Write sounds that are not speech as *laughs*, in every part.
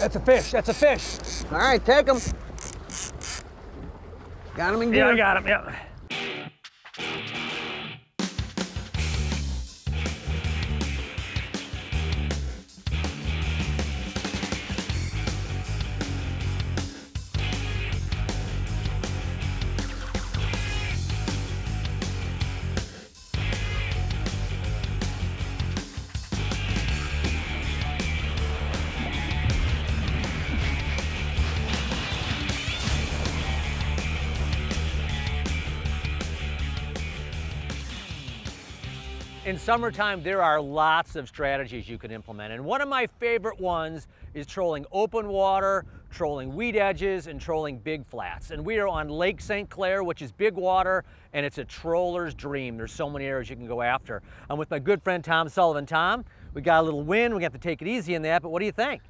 That's a fish. That's a fish. All right, take him. Got him in gear. Yeah, I got him. Yeah. Summertime, there are lots of strategies you can implement. And one of my favorite ones is trolling open water, trolling weed edges, and trolling big flats. And we are on Lake St. Clair, which is big water, and it's a troller's dream. There's so many areas you can go after. I'm with my good friend Tom Sullivan. Tom, we got a little wind. We have to take it easy in that, but what do you think?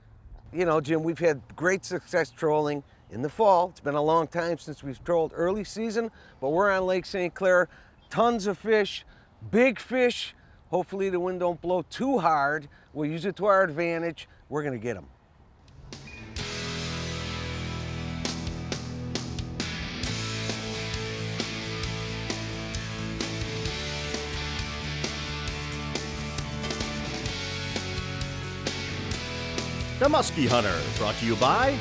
You know, Jim, we've had great success trolling in the fall. It's been a long time since we've trolled early season, but we're on Lake St. Clair. Tons of fish, big fish. Hopefully the wind don't blow too hard. We'll use it to our advantage. We're gonna get them. The Muskie Hunter, brought to you by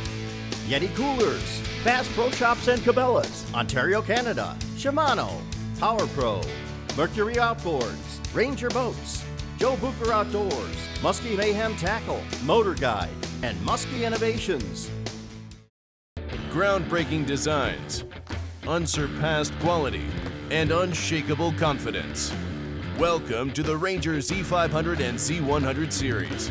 Yeti Coolers, Bass Pro Shops and Cabela's, Ontario, Canada, Shimano, Power Pro, Mercury Outboards, Ranger Boats, Joe Bucher Outdoors, Muskie Mayhem Tackle, Motor Guide, and Muskie Innovations. Groundbreaking designs, unsurpassed quality, and unshakable confidence. Welcome to the Ranger Z500 and Z100 series.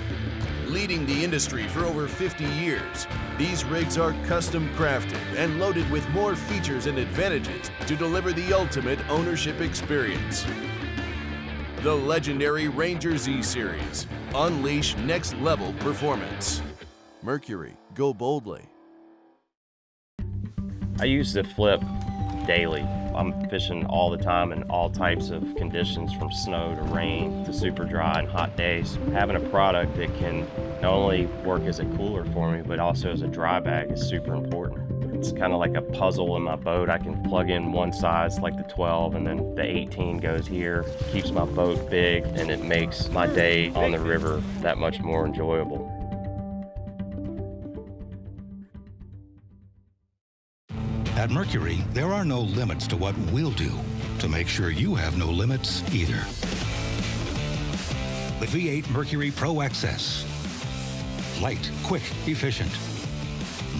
Leading the industry for over 50 years, these rigs are custom crafted and loaded with more features and advantages to deliver the ultimate ownership experience. The legendary Ranger Z series. Unleash next level performance. Mercury, go boldly. I use the flip daily. I'm fishing all the time in all types of conditions from snow to rain to super dry and hot days. Having a product that can not only work as a cooler for me but also as a dry bag is super important. It's kind of like a puzzle in my boat. I can plug in one size like the 12 and then the 18 goes here. Keeps my boat big and it makes my day on the river that much more enjoyable. At Mercury, there are no limits to what we'll do to make sure you have no limits either. The V8 Mercury Pro XS. Light, quick, efficient.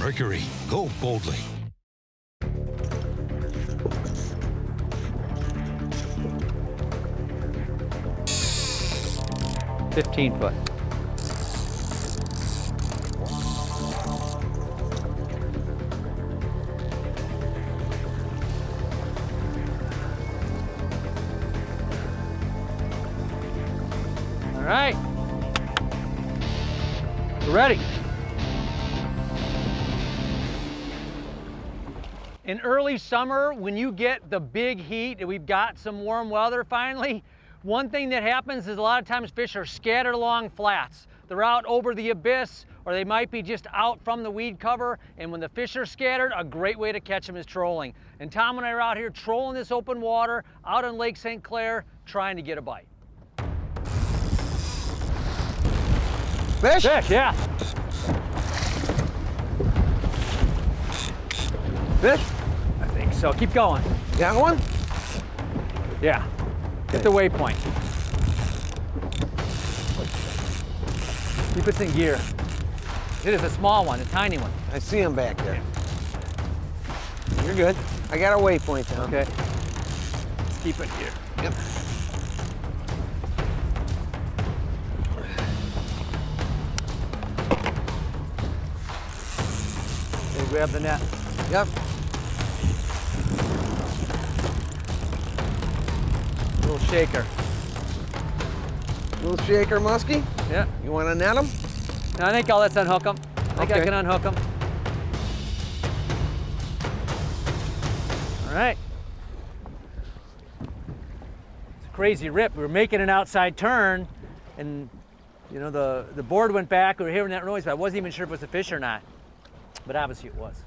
Mercury, go boldly. Fifteen foot. In early summer, when you get the big heat and we've got some warm weather finally, one thing that happens is a lot of times fish are scattered along flats. They're out over the abyss or they might be just out from the weed cover. And when the fish are scattered, a great way to catch them is trolling. And Tom and I are out here trolling this open water out on Lake St. Clair trying to get a bite. Fish? Fish, yeah. Fish? I think so. Keep going. Got one? Yeah. Hit the waypoint. Keep it in gear. It is a small one, a tiny one. I see him back there. You're good. I got a waypoint down. Okay. Let's keep it here. Yep. Grab the net. Yep. Shaker. Little shaker muskie. Yeah. You want to net him? Now, I think I'll let's unhook them. I think I can unhook them. All right. It's a crazy rip. We were making an outside turn, and You know, the, the board went back, we were hearing that noise, but I wasn't even sure if it was a fish or not. But obviously it was.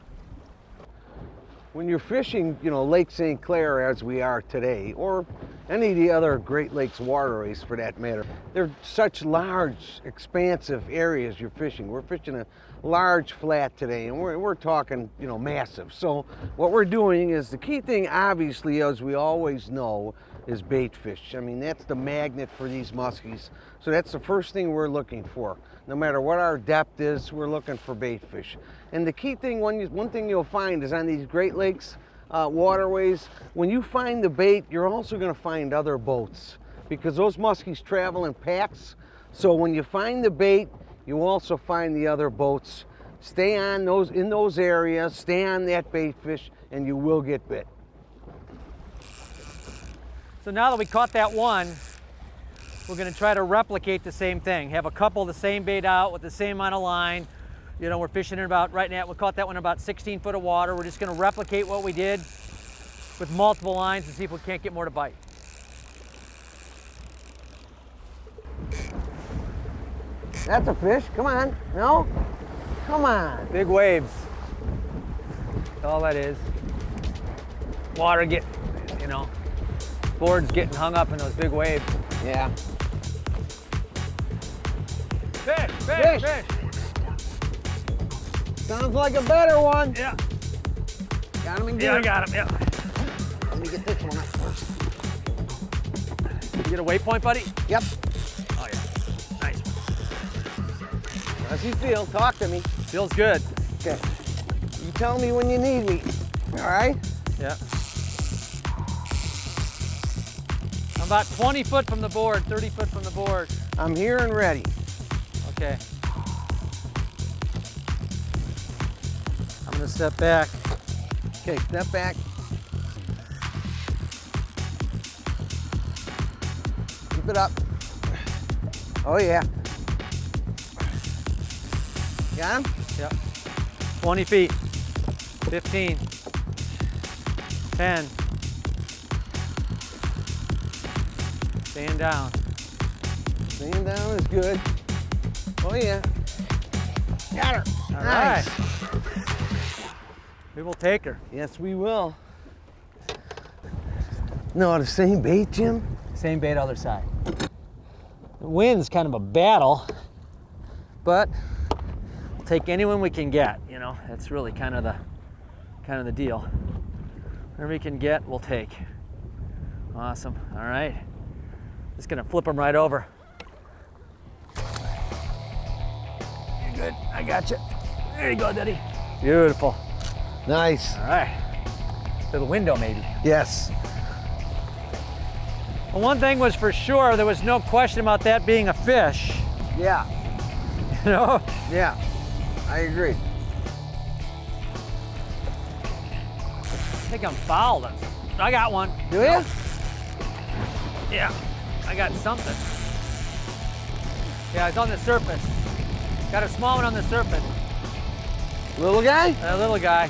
When you're fishing, you know, Lake St. Clair as we are today, or any of the other Great Lakes waterways for that matter, they're such large, expansive areas you're fishing. We're fishing a large flat today, and we're, we're talking, you know, massive. So what we're doing is the key thing, obviously, as we always know, is bait fish. I mean, that's the magnet for these muskies. So that's the first thing we're looking for. No matter what our depth is, we're looking for bait fish. And the key thing, one, one thing you'll find is on these Great Lakes uh, waterways, when you find the bait, you're also gonna find other boats because those muskies travel in packs. So when you find the bait, you also find the other boats. Stay on those, in those areas, stay on that bait fish, and you will get bit. So now that we caught that one, we're gonna try to replicate the same thing. Have a couple of the same bait out with the same amount of line. You know, we're fishing in about, right now, we caught that one in about 16 foot of water. We're just gonna replicate what we did with multiple lines and see if we can't get more to bite. That's a fish, come on, no? Come on. Big waves. That's all that is. Water get, you know, boards getting hung up in those big waves. Yeah. Fish, fish, Fish. fish. Sounds like a better one. Yeah, Got him in yeah, I got him, yeah. Let me get this one up first. You get a waypoint, buddy? Yep. Oh yeah, nice one. How's he feel? Talk to me. Feels good. Okay. You tell me when you need me. All right? Yeah. I'm about 20 foot from the board, 30 foot from the board. I'm here and ready. Okay. Step back. Okay, step back. Keep it up. Oh yeah. Got him? Yep. 20 feet. 15. 10. Stand down. Staying down is good. Oh yeah. Got her. All nice. right. We will take her. Yes, we will. No, the same bait, Jim? Same bait, other side. The wind's kind of a battle, but we'll take anyone we can get. You know, that's really kind of the kind of the deal. Whatever we can get, we'll take. Awesome. All right. Just gonna flip them right over. You're good. I got you. There you go, Daddy. Beautiful. Nice. All right. Little window, maybe. Yes. Well, one thing was for sure, there was no question about that being a fish. Yeah. *laughs* You know? Yeah. I agree. I think I'm fouled. I got one. Do you? Yeah, I got something. Yeah, it's on the surface. Got a small one on the surface. Little guy? A little guy.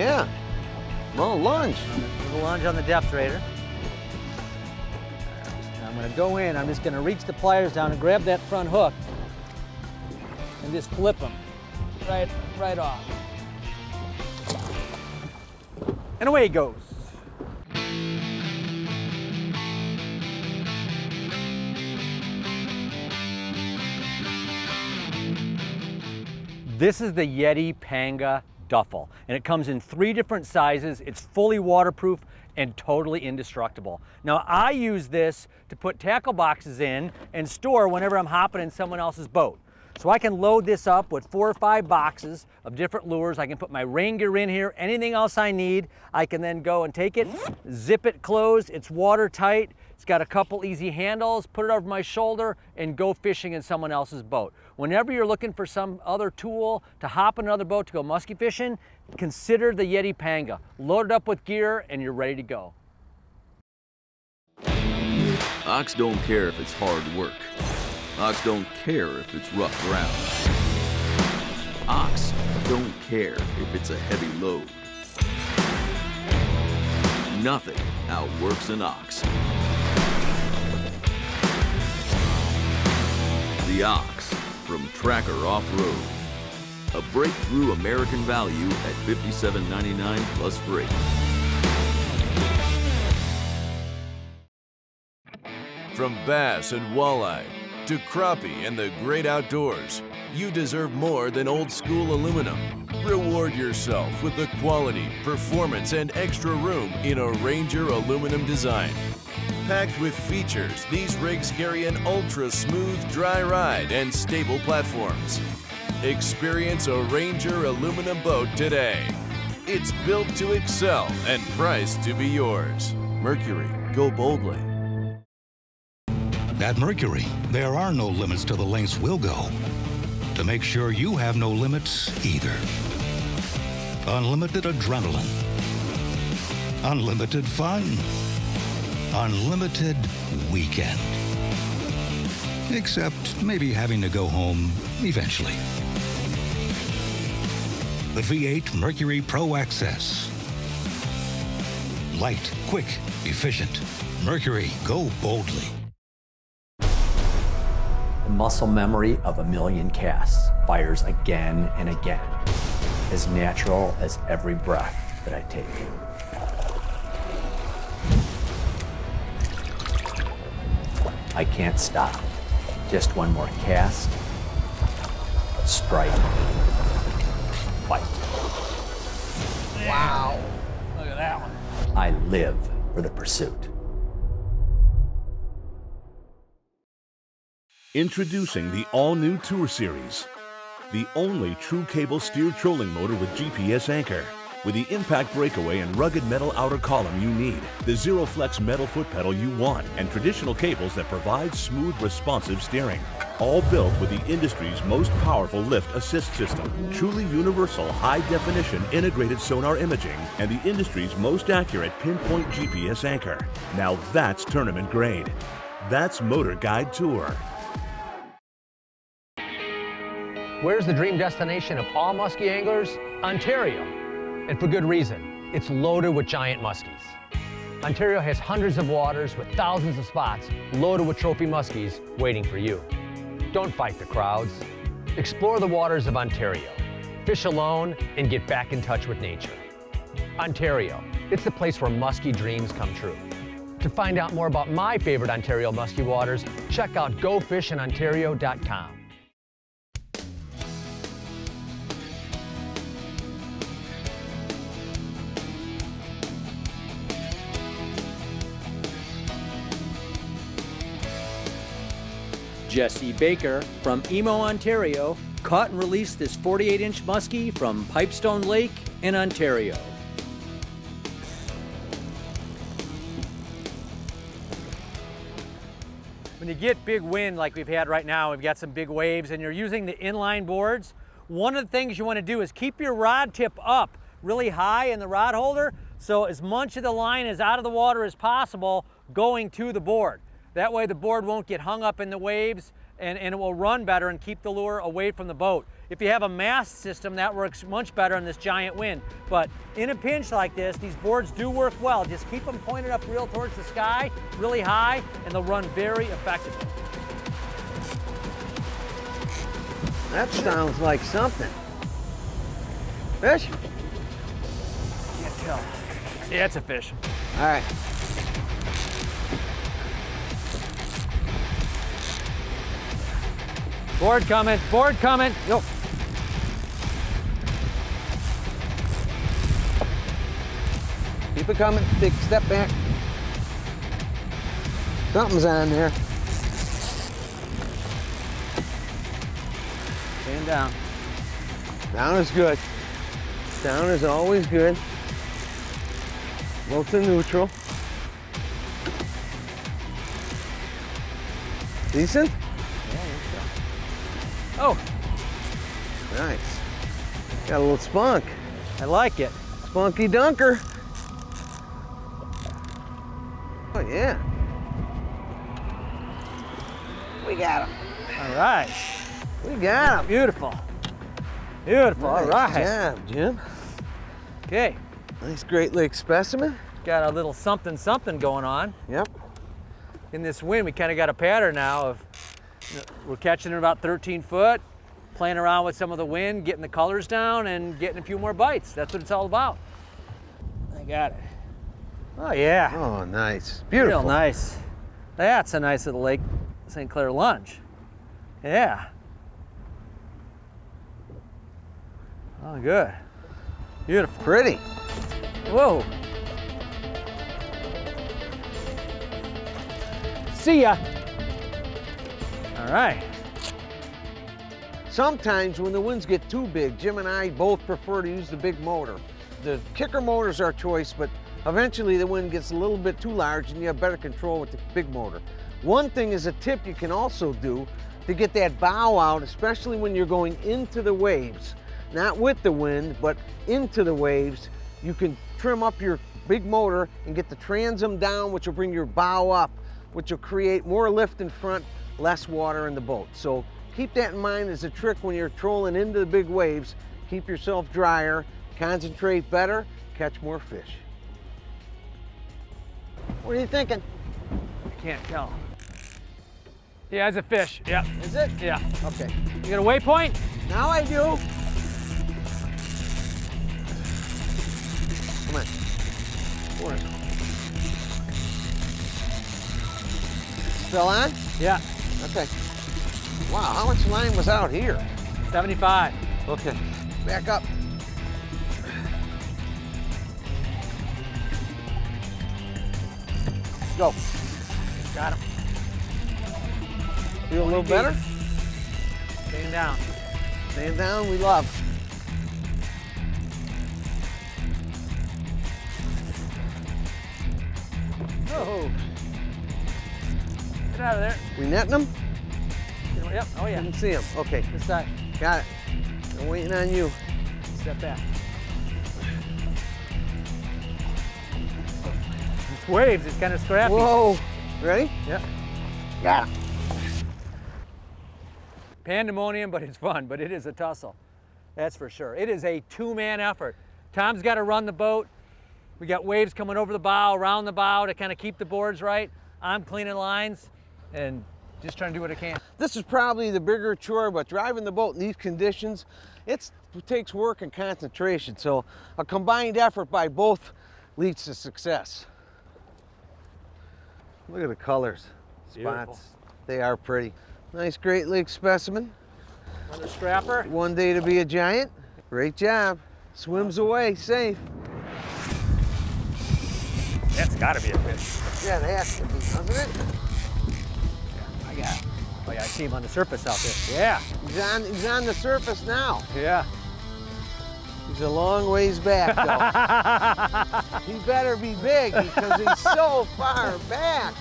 Yeah. Well, lunge. Little lunge on the depth raider. I'm gonna go in. I'm just gonna reach the pliers down and grab that front hook and just flip them right, right off. And away he goes. This is the Yeti Panga duffel, and it comes in three different sizes. It's fully waterproof and totally indestructible. Now, I use this to put tackle boxes in and store whenever I'm hopping in someone else's boat. So I can load this up with four or five boxes of different lures. I can put my rain gear in here, anything else I need. I can then go and take it, zip it closed. It's watertight. It's got a couple easy handles, put it over my shoulder and go fishing in someone else's boat. Whenever you're looking for some other tool to hop another boat to go musky fishing, consider the Yeti Panga. Load it up with gear and you're ready to go. Ox don't care if it's hard work. Ox don't care if it's rough ground. Ox don't care if it's a heavy load. Nothing outworks an ox. The Ox from Tracker Off-Road. A breakthrough American value at $57.99 plus freight. From bass and walleye to crappie and the great outdoors, you deserve more than old school aluminum. Reward yourself with the quality, performance, and extra room in a Ranger aluminum design. Packed with features, these rigs carry an ultra smooth dry ride and stable platforms. Experience a Ranger aluminum boat today. It's built to excel and priced to be yours. Mercury, go boldly. At Mercury, there are no limits to the lengths we'll go to make sure you have no limits either. Unlimited adrenaline, unlimited fun, unlimited weekend. Except maybe having to go home eventually. The V8 Mercury Pro XS. Light, quick, efficient. Mercury, go boldly. The muscle memory of a million casts fires again and again, as natural as every breath that I take. I can't stop. Just one more cast, strike, fight. Wow. Look at that one. I live for the pursuit. Introducing the all-new Tour Series. The only true cable steer trolling motor with GPS anchor. With the impact breakaway and rugged metal outer column you need, the Zero Flex metal foot pedal you want, and traditional cables that provide smooth, responsive steering. All built with the industry's most powerful lift assist system, truly universal high definition integrated sonar imaging, and the industry's most accurate pinpoint GPS anchor. Now that's tournament grade. That's Motor Guide Tour. Where's the dream destination of all muskie anglers? Ontario. And for good reason. It's loaded with giant muskies. Ontario has hundreds of waters with thousands of spots loaded with trophy muskies waiting for you. Don't fight the crowds. Explore the waters of Ontario. Fish alone and get back in touch with nature. Ontario, it's the place where muskie dreams come true. To find out more about my favorite Ontario muskie waters, check out gofishinontario.com. Jesse Baker from Emo, Ontario, caught and released this 48 inch muskie from Pipestone Lake in Ontario. When you get big wind like we've had right now, we've got some big waves and you're using the inline boards, one of the things you want to do is keep your rod tip up really high in the rod holder so as much of the line is out of the water as possible going to the board. That way the board won't get hung up in the waves and, and it will run better and keep the lure away from the boat. If you have a mast system, that works much better in this giant wind. But in a pinch like this, these boards do work well. Just keep them pointed up real towards the sky, really high, and they'll run very effectively. That sounds like something. Fish? Can't tell. Yeah, it's a fish. All right. Board coming, board coming. Yo. Keep it coming. Take a step back. Something's on there. Stand down. Down is good. Down is always good. Low to neutral. Decent? Oh, Nice. Got a little spunk. I like it. Spunky dunker. Oh yeah. We got him. All right. We got him. Beautiful. Beautiful, all Nice right. job, Jim. Okay, Nice Great Lake specimen. got a little something something going on. Yep. In this wind, we kind of got a pattern now of we're catching it about 13 foot, playing around with some of the wind, getting the colors down, and getting a few more bites. That's what it's all about. I got it. Oh yeah, Oh, nice. Beautiful. real nice. That's a nice little Lake St. Clair lunge. Yeah. Oh, good. Beautiful. Pretty. Whoa. See ya. All right. Sometimes when the winds get too big, Jim and I both prefer to use the big motor. The kicker motor is our choice, but eventually the wind gets a little bit too large and you have better control with the big motor. One thing is a tip you can also do to get that bow out, especially when you're going into the waves, not with the wind, but into the waves, you can trim up your big motor and get the transom down, which will bring your bow up, which will create more lift in front, less water in the boat. So keep that in mind as a trick when you're trolling into the big waves. Keep yourself drier, concentrate better, catch more fish. What are you thinking? I can't tell. Yeah, it's a fish. Yeah. Is it? Yeah. Okay. You got a waypoint? Now I do. Come on. Come Still on? Yeah. Okay. Wow, how much line was out here? 75. Okay. Back up. Go. Got him. Feel a little better? Staying down. Stand down, we love. Oh. Out of there. We netting them? Yep. Oh yeah. Didn't see them. Okay, This side. got it. I'm waiting on you. Step back. It's waves. It's kind of scrappy. Whoa. Ready? Yep. Got it. Pandemonium, but it's fun. But it is a tussle. That's for sure. It is a two-man effort. Tom's got to run the boat. We got waves coming over the bow, around the bow to kind of keep the boards right. I'm cleaning lines and just trying to do what I can. This is probably the bigger chore, but driving the boat in these conditions, it's, it takes work and concentration. So a combined effort by both leads to success. Look at the colors, Beautiful. spots. They are pretty. Nice Great Lake specimen. Another scrapper. One day to be a giant. Great job. Swims away safe. That's got to be a fish. Yeah, it has to be, doesn't it? It. Oh yeah, I see him on the surface out there. Yeah. He's on, he's on the surface now. Yeah. He's a long ways back, though. *laughs* he better be big because he's so far back.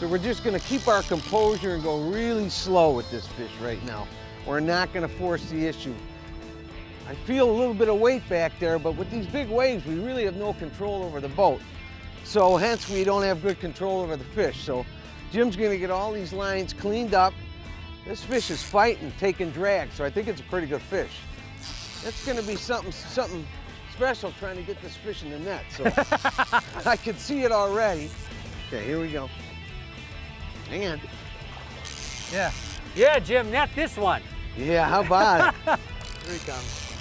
So we're just gonna keep our composure and go really slow with this fish right now. We're not gonna force the issue. I feel a little bit of weight back there, but with these big waves, we really have no control over the boat. So hence we don't have good control over the fish. So Jim's gonna get all these lines cleaned up. This fish is fighting, taking drag, so I think it's a pretty good fish. It's gonna be something, something special trying to get this fish in the net. So *laughs* I can see it already. Okay, here we go. Hang on. Yeah. Yeah, Jim, net this one. Yeah, how about it? *laughs* Here he comes.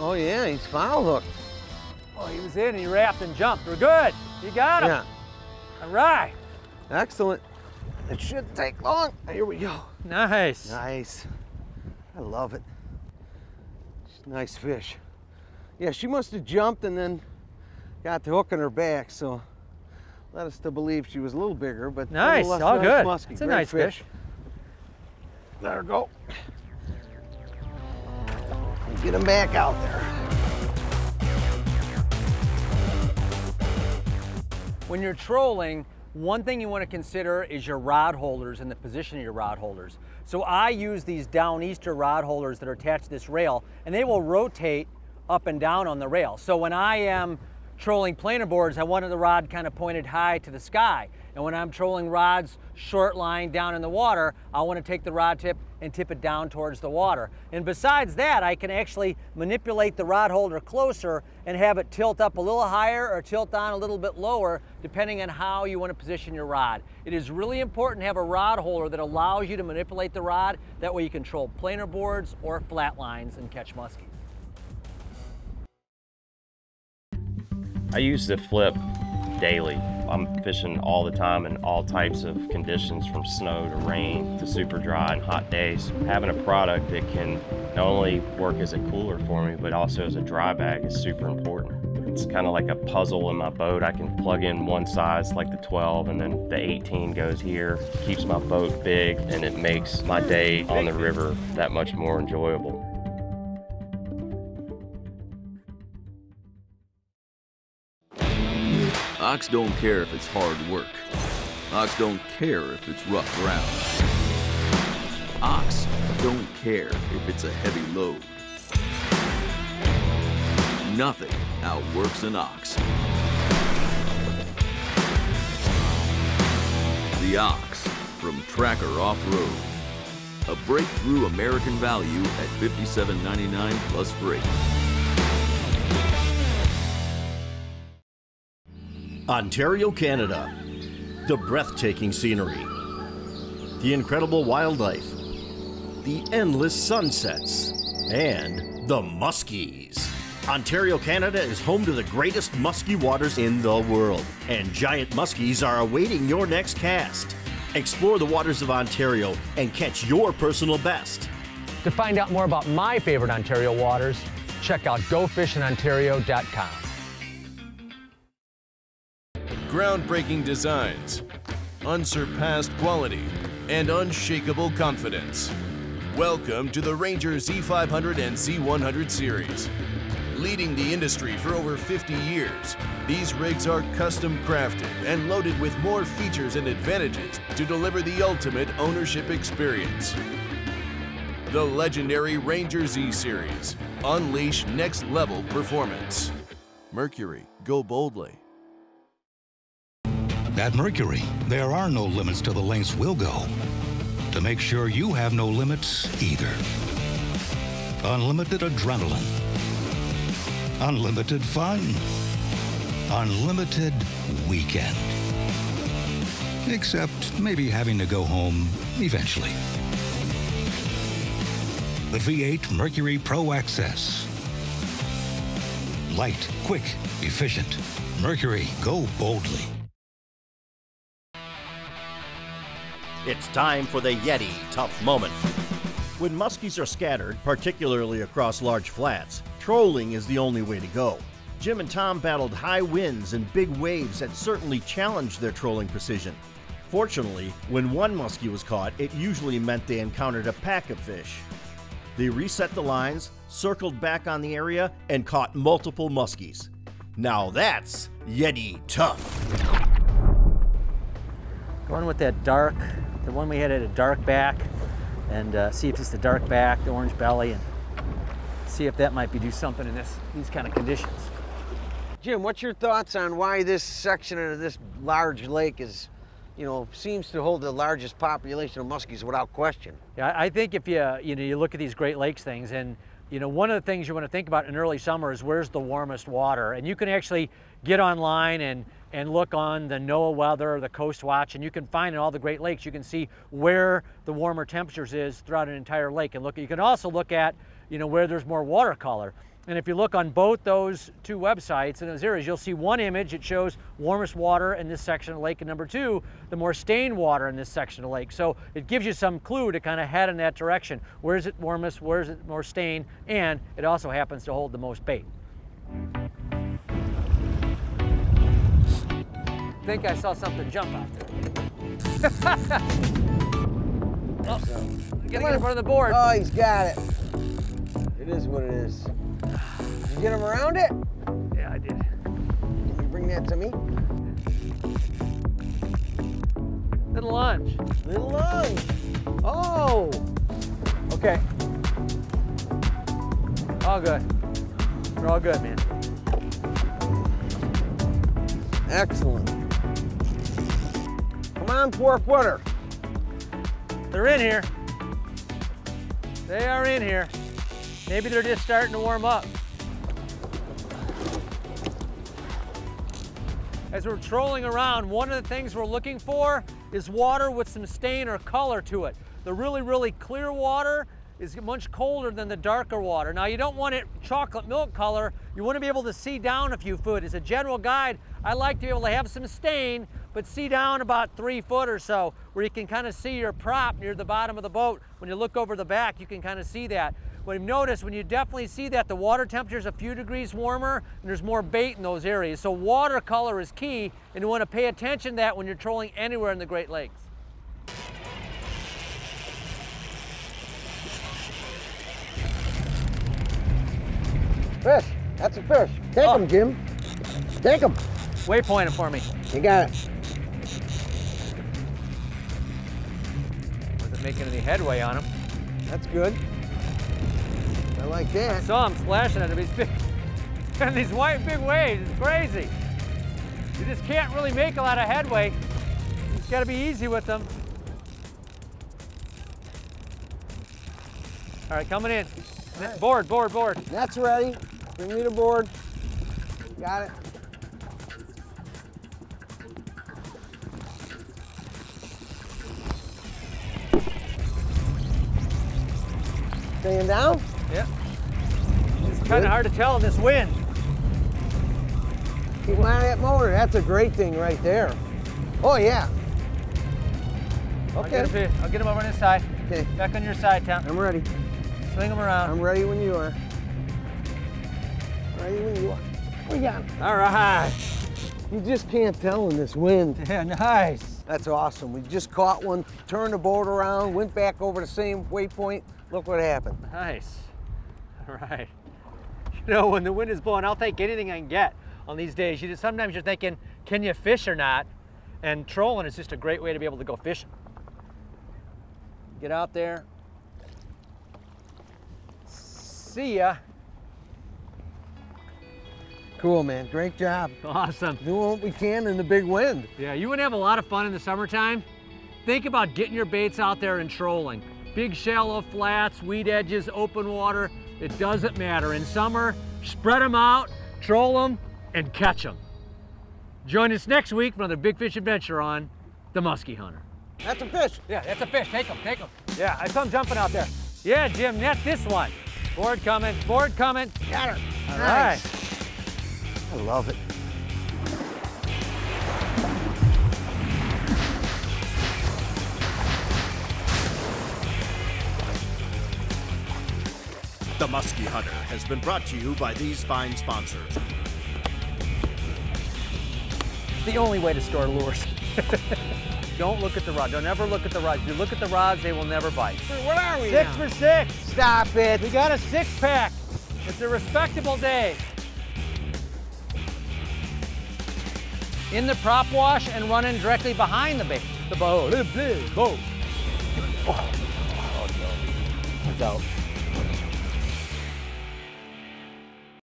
Oh yeah, he's foul hooked. Oh, he was in, and he wrapped and jumped. We're good. You got him. Yeah, All right. excellent. It shouldn't take long. Here we go. Nice. Nice. I love it. Nice fish. Yeah, she must have jumped and then got the hook in her back, so led us to believe she was a little bigger, but Nice. All nice good. It's a Great nice fish. Let her go. Get him back out there. When you're trolling, one thing you want to consider is your rod holders and the position of your rod holders. So I use these downeaster rod holders that are attached to this rail, and they will rotate up and down on the rail. So when I am trolling planer boards, I wanted the rod kind of pointed high to the sky. And when I'm trolling rods short line down in the water, I want to take the rod tip and tip it down towards the water. And besides that, I can actually manipulate the rod holder closer and have it tilt up a little higher or tilt down a little bit lower, depending on how you want to position your rod. It is really important to have a rod holder that allows you to manipulate the rod. That way you control planer boards or flat lines and catch muskie. I use the flip daily. I'm fishing all the time in all types of conditions from snow to rain to super dry and hot days. Having a product that can not only work as a cooler for me, but also as a dry bag is super important. It's kind of like a puzzle in my boat. I can plug in one size like the 12 and then the 18 goes here. Keeps my boat big and it makes my day on the river that much more enjoyable. Ox don't care if it's hard work. Ox don't care if it's rough ground. Ox don't care if it's a heavy load. Nothing outworks an ox. The Ox from Tracker Off-Road. A breakthrough American value at $57.99 plus freight. Ontario, Canada. The breathtaking scenery, the incredible wildlife, the endless sunsets, and the muskies. Ontario, Canada is home to the greatest muskie waters in the world, and giant muskies are awaiting your next cast. Explore the waters of Ontario and catch your personal best. To find out more about my favorite Ontario waters, check out gofishinontario.com. Groundbreaking designs, unsurpassed quality, and unshakable confidence. Welcome to the Ranger Z500 and Z100 series. Leading the industry for over 50 years, these rigs are custom crafted and loaded with more features and advantages to deliver the ultimate ownership experience. The legendary Ranger Z series. Unleash next level performance. Mercury, go boldly. At Mercury, there are no limits to the lengths we'll go to make sure you have no limits either. Unlimited adrenaline, unlimited fun, unlimited weekend. Except maybe having to go home eventually. The V8 Mercury Pro XS. Light, quick, efficient. Mercury, go boldly. It's time for the Yeti Tough Moment. When muskies are scattered, particularly across large flats, trolling is the only way to go. Jim and Tom battled high winds and big waves that certainly challenged their trolling precision. Fortunately, when one muskie was caught, it usually meant they encountered a pack of fish. They reset the lines, circled back on the area, and caught multiple muskies. Now that's Yeti tough. Going with that dark, the one we had at a dark back, and uh, see if it's the dark back, the orange belly, and see if that might be do something in this these kind of conditions. Jim, what's your thoughts on why this section of this large lake is, you know, seems to hold the largest population of muskies without question? Yeah, I think if you you know you look at these Great Lakes things, and you know one of the things you want to think about in early summer is where's the warmest water, and you can actually get online and and look on the NOAA weather, the Coast Watch, and you can find in all the Great Lakes, you can see where the warmer temperatures is throughout an entire lake. And look, you can also look at, you know, where there's more watercolor. And if you look on both those two websites in those areas, you'll see one image, it shows warmest water in this section of the lake, and number two, the more stained water in this section of the lake. So it gives you some clue to kind of head in that direction. Where is it warmest, where is it more stained, and it also happens to hold the most bait. Think I saw something jump out there. *laughs* oh, getting in front of the board. Oh, he's got it. It is what it is. Did you get him around it? Yeah, I did. Can you bring that to me? Little lunge. Little lunge. Oh. Okay. All good. We're all good, man. Excellent. John Pork Butter. They're in here. They are in here. Maybe they're just starting to warm up. As we're trolling around, one of the things we're looking for is water with some stain or color to it. The really, really clear water is much colder than the darker water. Now you don't want it chocolate milk color, you want to be able to see down a few foot. As a general guide, I like to be able to have some stain, but see down about three foot or so, where you can kind of see your prop near the bottom of the boat. When you look over the back, you can kind of see that. But you notice when you definitely see that the water temperature is a few degrees warmer and there's more bait in those areas. So water color is key and you want to pay attention to that when you're trolling anywhere in the Great Lakes. Fish. That's a fish. Take Oh. him, Jim. Take him. Waypoint it for me. You got it. Wasn't making any headway on him. That's good. I like that. I Saw him splashing at him. He's big. *laughs* And these white big waves, it's crazy. You just can't really make a lot of headway. You just gotta be easy with them. All right, coming in. Board, board, board. That's ready. Bring me the board. Got it. Staying down? Yeah. It's kind of hard to tell in this wind. Keep an eye on that motor. That's a great thing right there. Oh, yeah. I'll get, Okay. him, I'll get him over on this side. Okay. Back on your side, Tom. I'm ready. Swing him around. I'm ready when you are. Ready when you are. We got him. All right. You just can't tell in this wind. *laughs* Yeah, nice. That's awesome. We just caught one, turned the boat around, went back over the same waypoint. Look what happened. Nice. All right. You know, when the wind is blowing, I'll take anything I can get on these days. You just, sometimes you're thinking, can you fish or not? And trolling is just a great way to be able to go fishing. Get out there. See ya. Cool, man. Great job. Awesome. Doing what we can in the big wind. Yeah, you want to have a lot of fun in the summertime? Think about getting your baits out there and trolling. Big shallow flats, weed edges, open water, it doesn't matter. In summer, spread them out, troll them, and catch them. Join us next week for another big fish adventure on The Muskie Hunter. That's a fish. Yeah, that's a fish. Take him, take him. Yeah, I saw him jumping out there. Yeah, Jim, net this one. Board coming, board coming. Got her. All Nice. right. I love it. The Muskie Hunter has been brought to you by these fine sponsors. the only way to store lures. *laughs* Don't look at the rod. Don't ever look at the rods. If you look at the rods, they will never bite. What are we Six now? for six. Stop it. We got a six pack. It's a respectable day. In the prop wash and running directly behind the bait. The boat. The boat. Oh, no. It's out.